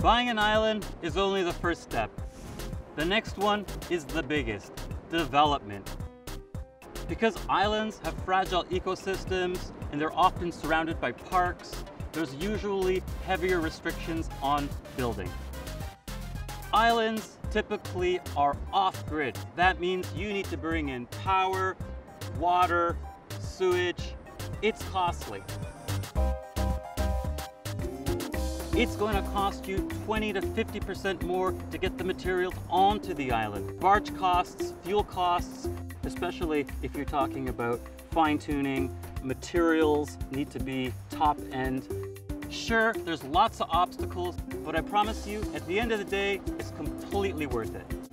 Buying an island is only the first step. The next one is the biggest, development. Because islands have fragile ecosystems and they're often surrounded by parks, there's usually heavier restrictions on building. Islands typically are off-grid. That means you need to bring in power, water, sewage. It's costly. It's going to cost you 20 to 50% more to get the materials onto the island. Barge costs, fuel costs, especially if you're talking about fine tuning, materials need to be top end. Sure, there's lots of obstacles, but I promise you, at the end of the day, it's completely worth it.